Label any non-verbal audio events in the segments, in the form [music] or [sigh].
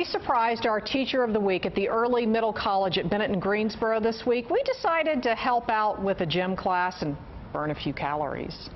we surprised our teacher of the week at the early middle college at Bennett and Greensboro this week. We decided to help out with a gym class and burn a few calories.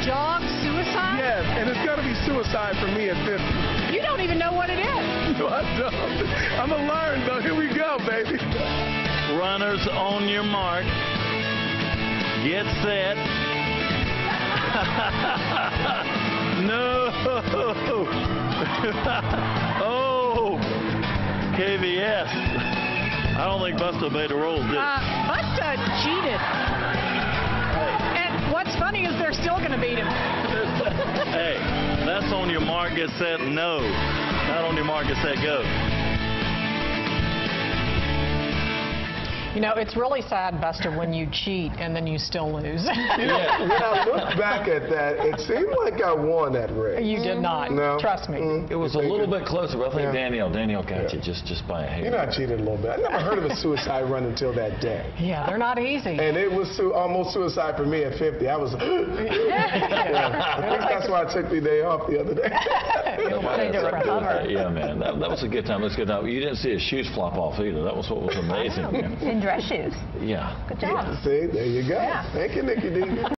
Do jog suicide? Yes, and it's gonna be suicide for me at 50. You don't even know what it is. No, I don't. I'm gonna learn though. Here we go, baby. Runners on your mark. Get set. [laughs] no. [laughs] oh. KVS. I don't think Busta made the rules, did he? Uh, Busta cheated. They're still going to beat him. [laughs] hey, that's on your mark, get set, no. Not on your mark, get set, go. You know, it's really sad, Busta, when you cheat and then you still lose. You [laughs] know, when I look back at that, it seemed like I won that race. you did not. No. Trust me. Mm. It was a little bit closer, but I think Yeah. Danielle, Danielle got Yeah. you just, just by a hair. You know, I cheated a little bit. I never heard of a suicide run until that day. Yeah, they're not easy. And it was su- almost suicide for me at 50. I was. [gasps] [laughs] Yeah. I think that's why I took the day off the other day. [laughs] You'll take it forever. Yeah, man, that, that was a good time. That's a good time. You didn't see his shoes flop off either. That was what was amazing. In dress shoes. Yeah. Good job. See, there you go. Yeah. Thank you, Nikki D.